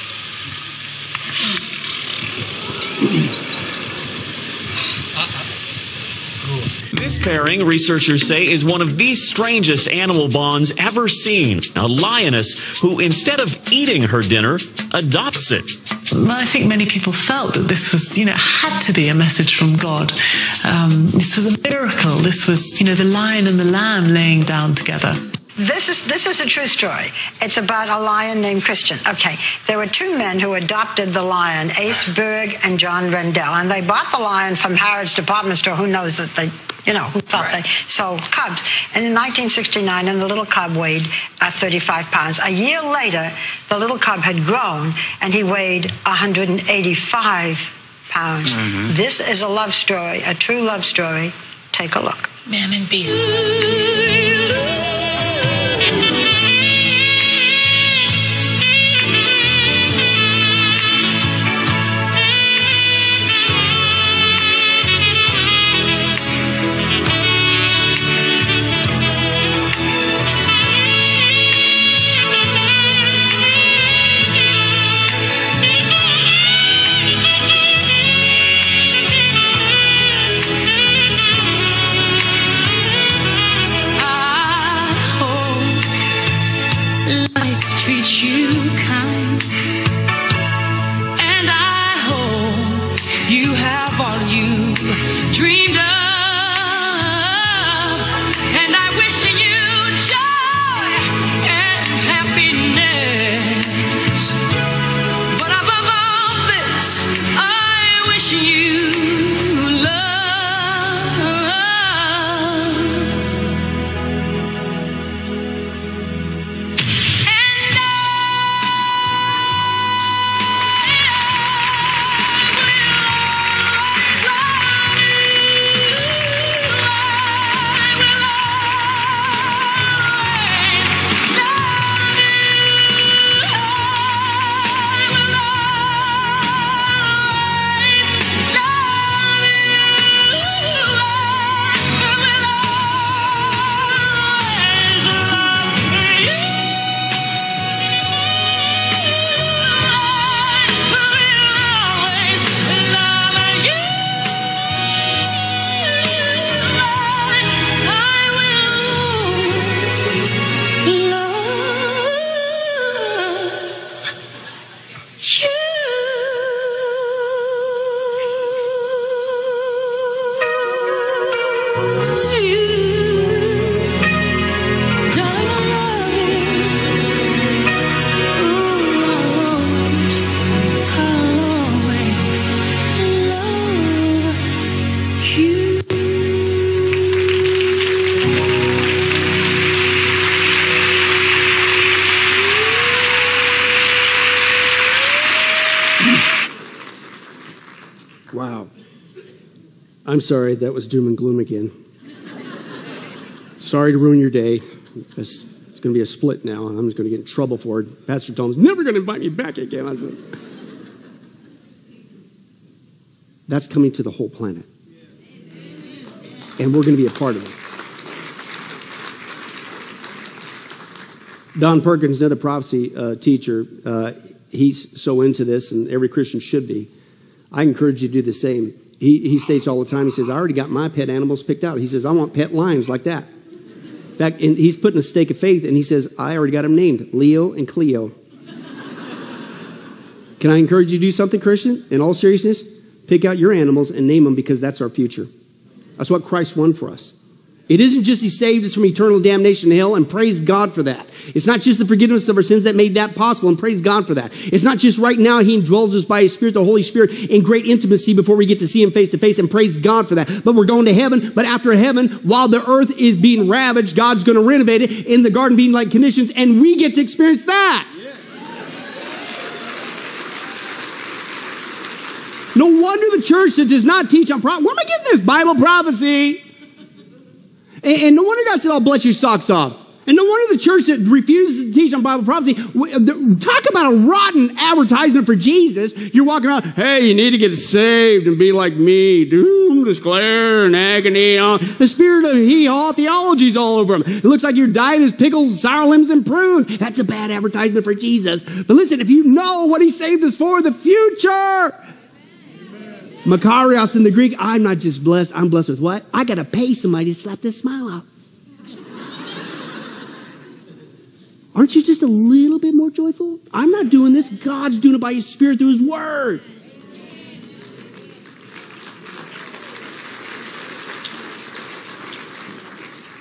This pairing, researchers say, is one of the strangest animal bonds ever seen. A lioness who, instead of eating her dinner, adopts it. I think many people felt that this was, you know, had to be a message from God. Um, this was a miracle. This was, you know, the lion and the lamb laying down together. This is this is a true story. It's about a lion named Christian. Okay, there were two men who adopted the lion, Ace Bourke and John Rendall, and they bought the lion from Harrods department store. Who knows that they, you know, who thought they sold cubs? And in 1969, and the little cub weighed uh, 35 pounds. A year later, the little cub had grown, and he weighed 185 pounds. Mhm. This is a love story, a true love story. Take a look. Man and beast. I'm sorry, that was doom and gloom again. sorry to ruin your day. It's, it's going to be a split now, and I'm just going to get in trouble for it. Pastor Tom's never going to invite me back again. That's coming to the whole planet. And we're going to be a part of it. Don Perkins, another prophecy uh, teacher, uh, he's so into this, and every Christian should be. I encourage you to do the same. He, he states all the time, he says, I already got my pet animals picked out. He says, I want pet lions like that. In fact, and he's putting a stake of faith, and he says, I already got them named Leo and Cleo. [LAUGHS] Can I encourage you to do something, Christian? In all seriousness, pick out your animals and name them because that's our future. That's what Christ won for us. It isn't just He saved us from eternal damnation in hell, and praise God for that. It's not just the forgiveness of our sins that made that possible, and praise God for that. It's not just right now He indwells us by His Spirit, the Holy Spirit, in great intimacy before we get to see Him face to face, and praise God for that. But we're going to heaven, but after heaven, while the earth is being ravaged, God's going to renovate it in the garden being like conditions, and we get to experience that. No wonder the church that does not teach on prophecy. Where am I getting this Bible prophecy? And, and no wonder God said, I'll bless your socks off. And no wonder the church that refuses to teach on Bible prophecy, uh, talk about a rotten advertisement for Jesus. You're walking around, hey, you need to get saved and be like me. Doom, despair, and agony. The spirit of hee-haw theology's all over them. It looks like your diet is pickles, sour limbs, and prunes. That's a bad advertisement for Jesus. But listen, if you know what he saved us for, the future, Makarios in the Greek, I'm not just blessed, I'm blessed with what? I got to pay somebody to slap this smile out. Aren't you just a little bit more joyful? I'm not doing this. God's doing it by His Spirit through His Word.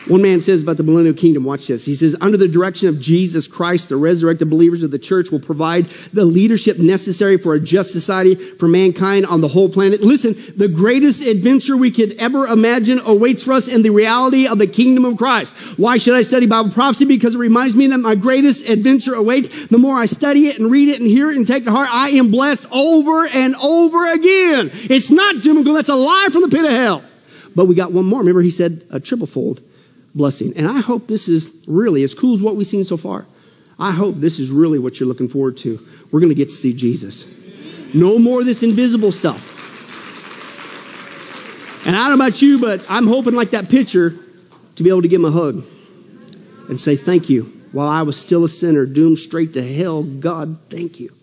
One man says about the millennial kingdom, watch this. He says, under the direction of Jesus Christ, the resurrected believers of the church will provide the leadership necessary for a just society for mankind on the whole planet. Listen, the greatest adventure we could ever imagine awaits for us in the reality of the kingdom of Christ. Why should I study Bible prophecy? Because it reminds me that my greatest adventure awaits. The more I study it and read it and hear it and take to heart, I am blessed over and over again. It's not doom and gloom. That's a lie from the pit of hell. But we got one more. Remember, he said a triple fold blessing. And I hope this is really as cool as what we've seen so far. I hope this is really what you're looking forward to. We're going to get to see Jesus. No more of this invisible stuff. And I don't know about you, but I'm hoping, like that picture, to be able to give him a hug and say, Thank you. While I was still a sinner, doomed straight to hell, God, thank you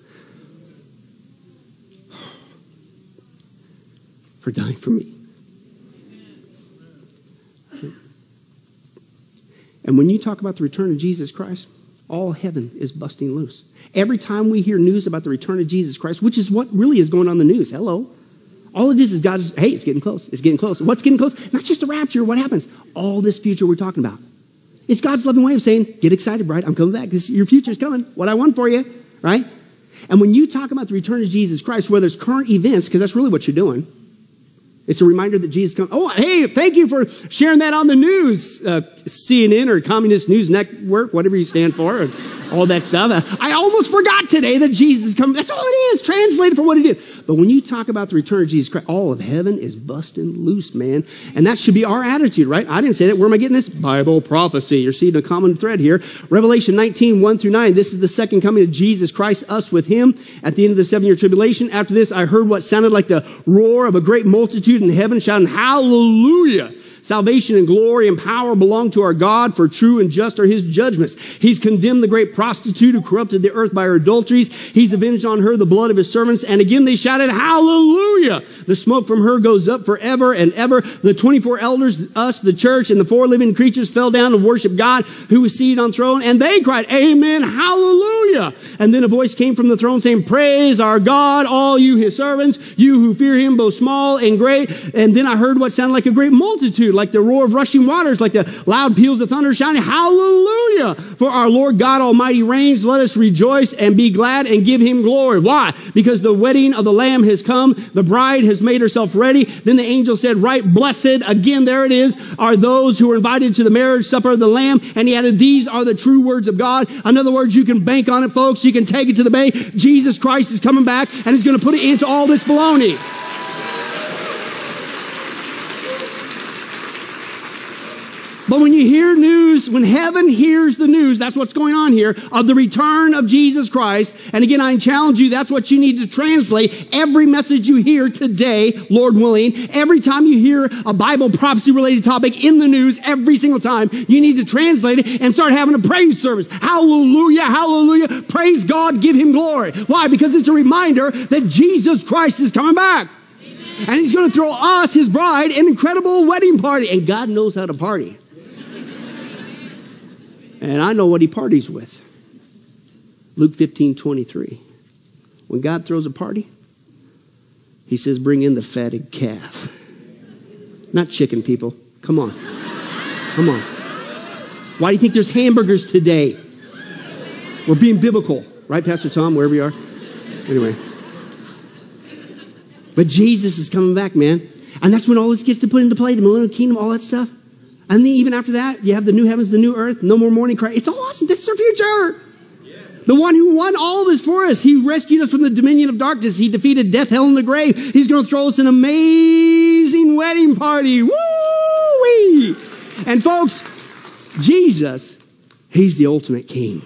for dying for me. And when you talk about the return of Jesus Christ, all heaven is busting loose. Every time we hear news about the return of Jesus Christ, which is what really is going on in the news, hello. All it is is God's, hey, it's getting close. It's getting close. What's getting close? Not just the rapture. What happens? All this future we're talking about. It's God's loving way of saying, get excited, bride. I'm coming back. This, your future's coming. What I want for you, right? And when you talk about the return of Jesus Christ, whether it's current events, because that's really what you're doing, it's a reminder that Jesus comes. Oh, hey, thank you for sharing that on the news, uh, CNN or Communist News Network, whatever you stand for, all that stuff. I almost forgot today that Jesus comes. That's all it is, translated for what it is. But when you talk about the return of Jesus Christ, all of heaven is busting loose, man. And that should be our attitude, right? I didn't say that. Where am I getting this? Bible prophecy. You're seeing a common thread here. Revelation 19, 1 through 9. This is the second coming of Jesus Christ, us with him at the end of the seven year tribulation. After this, I heard what sounded like the roar of a great multitude in heaven shouting, Hallelujah! Salvation and glory and power belong to our God, for true and just are his judgments. He's condemned the great prostitute who corrupted the earth by her adulteries. He's avenged on her the blood of his servants. And again they shouted, Hallelujah! The smoke from her goes up forever and ever. The 24 elders, us, the church, and the four living creatures fell down to worship God who was seated on throne. And they cried, Amen, Hallelujah! And then a voice came from the throne saying, Praise our God, all you his servants, you who fear him, both small and great. And then I heard what sounded like a great multitude like the roar of rushing waters, like the loud peals of thunder shouting, Hallelujah! For our Lord God Almighty reigns. Let us rejoice and be glad and give him glory. Why? Because the wedding of the Lamb has come. The bride has made herself ready. Then the angel said, Right, blessed, again, there it is, are those who are invited to the marriage supper of the Lamb. And he added, These are the true words of God. In other words, you can bank on it, folks. You can take it to the bank. Jesus Christ is coming back and he's going to put it into all this baloney. But when you hear news, when heaven hears the news, that's what's going on here, of the return of Jesus Christ. And again, I challenge you, that's what you need to translate every message you hear today, Lord willing. Every time you hear a Bible prophecy related topic in the news, every single time, you need to translate it and start having a praise service. Hallelujah, hallelujah. Praise God, give him glory. Why? Because it's a reminder that Jesus Christ is coming back. And he's going to throw us, his bride, an incredible wedding party. And God knows how to party. And I know what he parties with. Luke 15 23. When God throws a party, he says, Bring in the fatted calf. Not chicken, people. Come on. Come on. Why do you think there's hamburgers today? We're being biblical, right, Pastor Tom, wherever you are? Anyway. But Jesus is coming back, man. And that's when all this gets to put into play the millennial kingdom, all that stuff. And then even after that, you have the new heavens, the new earth, no more mourning cry. It's all awesome. This is our future. The one who won all this for us. He rescued us from the dominion of darkness. He defeated death, hell, and the grave. He's going to throw us an amazing wedding party. Woo-wee! And folks, Jesus, he's the ultimate king.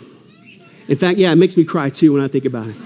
In fact, yeah, it makes me cry too when I think about it,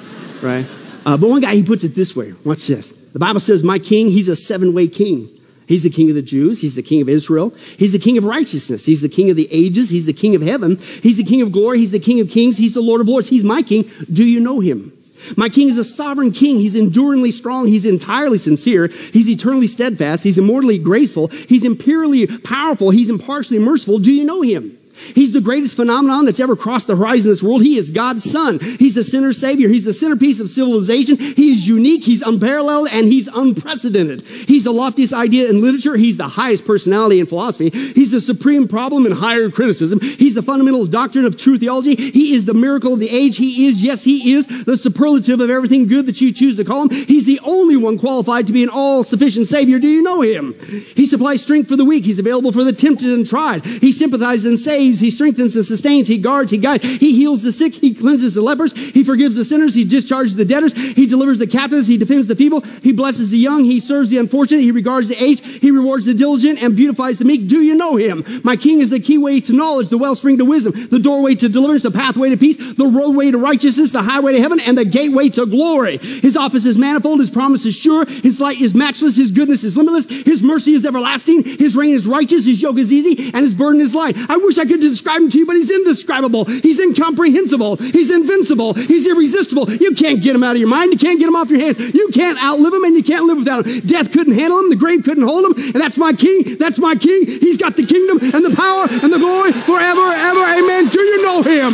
right? Uh, but one guy, he puts it this way. Watch this. The Bible says, my king, he's a seven-way king. He's the king of the Jews. He's the king of Israel. He's the king of righteousness. He's the king of the ages. He's the king of heaven. He's the king of glory. He's the king of kings. He's the Lord of lords. He's my king. Do you know him? My king is a sovereign king. He's enduringly strong. He's entirely sincere. He's eternally steadfast. He's immortally graceful. He's imperially powerful. He's impartially merciful. Do you know him? He's the greatest phenomenon that's ever crossed the horizon of this world. He is God's son. He's the sinner's savior. He's the centerpiece of civilization. He is unique. He's unparalleled and he's unprecedented. He's the loftiest idea in literature. He's the highest personality in philosophy. He's the supreme problem in higher criticism. He's the fundamental doctrine of true theology. He is the miracle of the age. He is, yes, he is the superlative of everything good that you choose to call him. He's the only one qualified to be an all sufficient savior. Do you know him? He supplies strength for the weak. He's available for the tempted and tried. He sympathizes and saves. He strengthens and sustains. He guards. He guides. He heals the sick. He cleanses the lepers. He forgives the sinners. He discharges the debtors. He delivers the captives. He defends the feeble. He blesses the young. He serves the unfortunate. He regards the aged. He rewards the diligent and beautifies the meek. Do you know him? My king is the keyway to knowledge, the wellspring to wisdom, the doorway to deliverance, the pathway to peace, the roadway to righteousness, the highway to heaven, and the gateway to glory. His office is manifold. His promise is sure. His light is matchless. His goodness is limitless. His mercy is everlasting. His reign is righteous. His yoke is easy and his burden is light. I wish I could describe him to you, but he's indescribable. He's incomprehensible. He's invincible. He's irresistible. You can't get him out of your mind. You can't get him off your hands. You can't outlive him and you can't live without him. Death couldn't handle him. The grave couldn't hold him. And that's my king. That's my king. He's got the kingdom and the power and the glory forever, ever. Amen. Do you know him?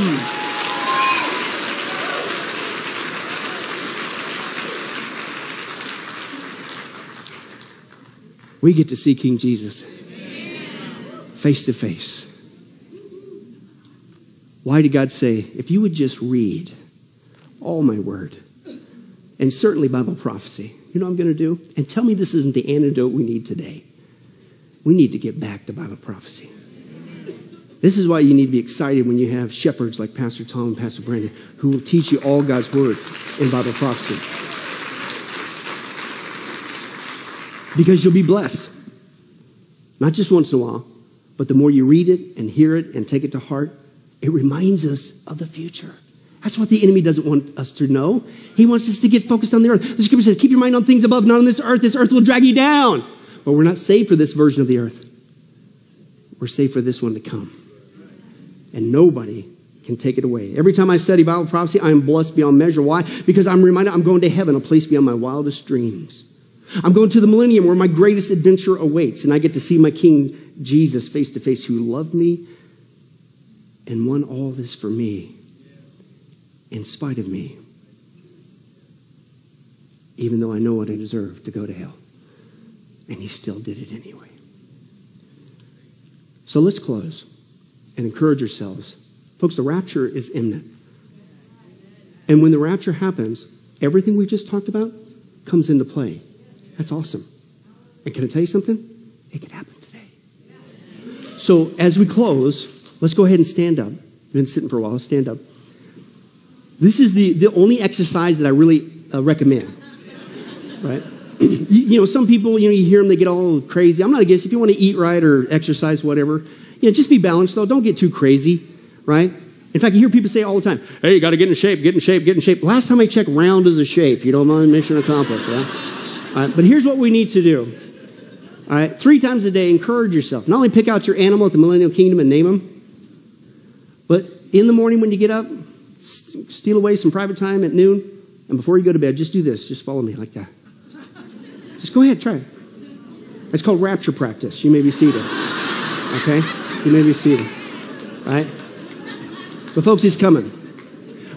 We get to see King Jesus face to face. Why did God say, if you would just read all my word, and certainly Bible prophecy, you know what I'm going to do? And tell me this isn't the antidote we need today. We need to get back to Bible prophecy. This is why you need to be excited when you have shepherds like Pastor Tom and Pastor Brandon who will teach you all God's word in Bible prophecy. Because you'll be blessed. Not just once in a while, but the more you read it and hear it and take it to heart, it reminds us of the future. That's what the enemy doesn't want us to know. He wants us to get focused on the earth. The scripture says, keep your mind on things above, not on this earth. This earth will drag you down. But we're not saved for this version of the earth. We're saved for this one to come. And nobody can take it away. Every time I study Bible prophecy, I am blessed beyond measure. Why? Because I'm reminded I'm going to heaven, a place beyond my wildest dreams. I'm going to the millennium where my greatest adventure awaits, and I get to see my King Jesus face to face who loved me and won all this for me in spite of me, even though I know what I deserve to go to hell. And he still did it anyway. So let's close and encourage yourselves. Folks, the rapture is imminent. And when the rapture happens, everything we just talked about comes into play. That's awesome. And can I tell you something? It could happen today. So as we close, let's go ahead and stand up. You've been sitting for a while. Let's stand up. This is the, the only exercise that I really uh, recommend. Right? [CLEARS THROAT] you, you know, some people, you know, you hear them, they get all crazy. I'm not against if you want to eat right or exercise, whatever. You know, just be balanced though. Don't get too crazy, right? In fact, you hear people say all the time, hey, you got to get in shape, get in shape, get in shape. Last time I checked, round is a shape. You don't mind mission accomplished, right? All right? But here's what we need to do. All right, three times a day, encourage yourself. Not only pick out your animal at the Millennial Kingdom and name them, but in the morning when you get up, steal away some private time at noon, and before you go to bed, just do this. Just follow me like that. Just go ahead, try it. It's called rapture practice. You may be seated. Okay? You may be seated. All right? But, folks, he's coming.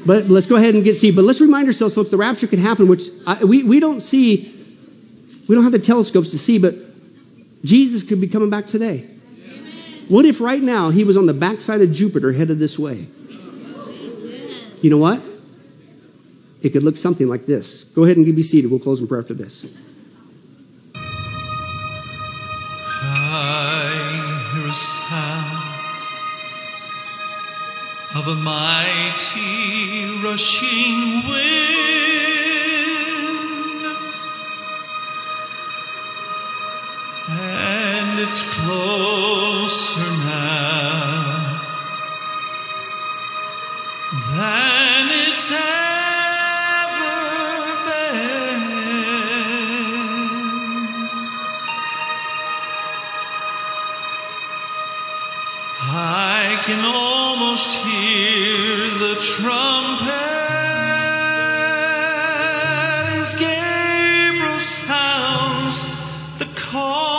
But let's go ahead and get seated. But let's remind ourselves, folks, the rapture can happen, which I, we, we don't see, we don't have the telescopes to see, but Jesus could be coming back today. What if right now he was on the backside of Jupiter headed this way? You know what? It could look something like this. Go ahead and be seated. We'll close in prayer after this. I hear a sound of a mighty rushing wind, and it's closer now than it's ever been. I can almost hear the trumpet as Gabriel sounds the call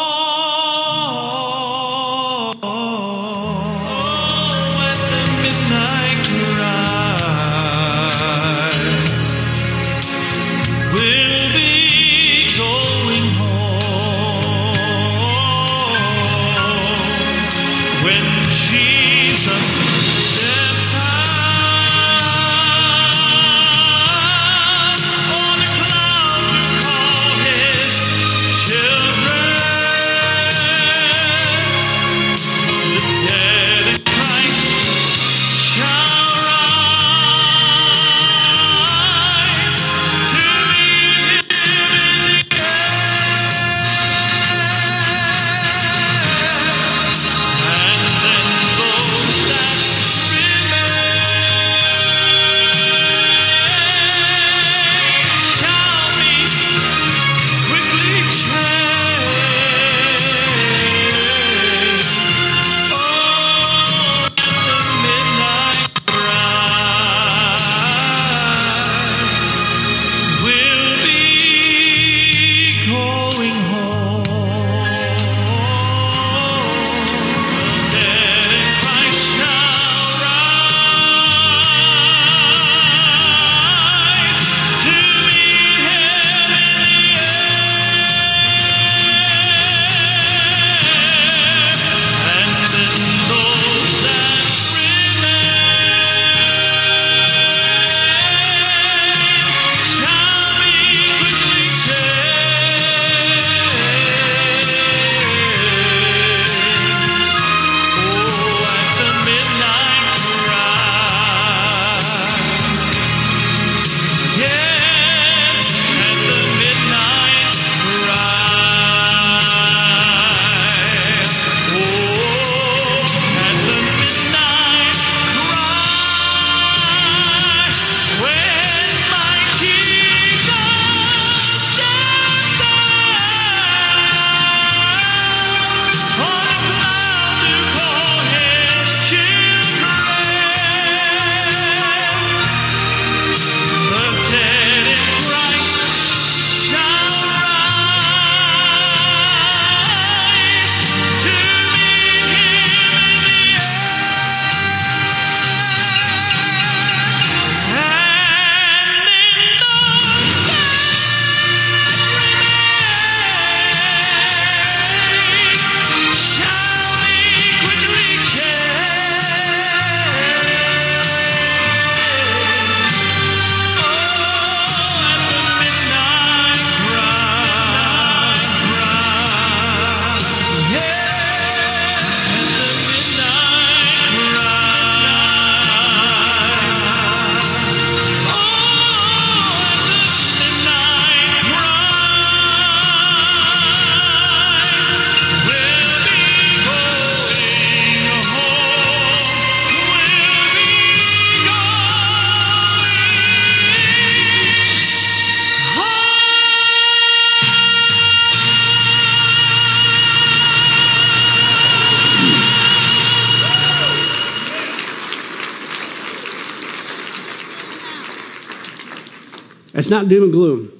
not doom and gloom.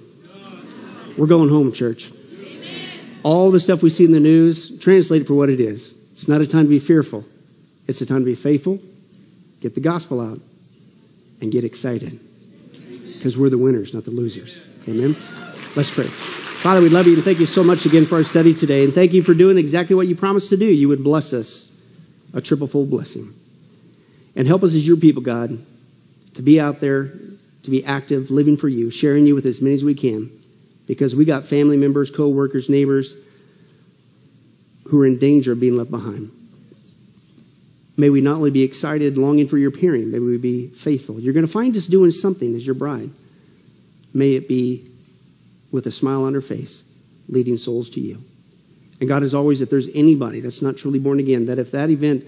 We're going home, church. all the stuff we see in the news, translate it for what it is. It's not a time to be fearful. It's a time to be faithful, get the gospel out, and get excited. Because we're the winners, not the losers. Amen? Let's pray. Father, we love you and thank you so much again for our study today. And thank you for doing exactly what you promised to do. You would bless us a triple fold blessing. And help us as your people, God, to be out there, to be active, living for you, sharing you with as many as we can. Because we got family members, co workers, neighbors who are in danger of being left behind. May we not only be excited, longing for your appearing, may we be faithful. You're going to find us doing something as your bride. May it be with a smile on her face, leading souls to you. And God, as always, if there's anybody that's not truly born again, that if that event,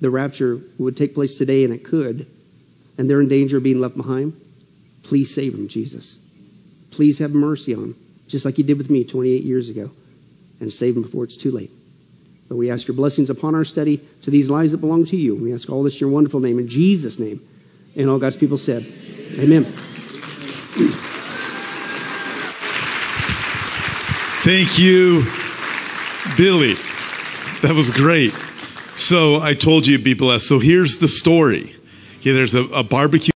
the rapture, would take place today, and it could, and they're in danger of being left behind, please save them, Jesus. Please have mercy on them, just like you did with me 28 years ago, and save them before it's too late. But we ask your blessings upon our study to these lives that belong to you. We ask all this in your wonderful name, in Jesus' name. And all God's people said, Amen. Thank you, Billy. That was great. So I told you be blessed. So here's the story. Okay, there's a, a barbecue.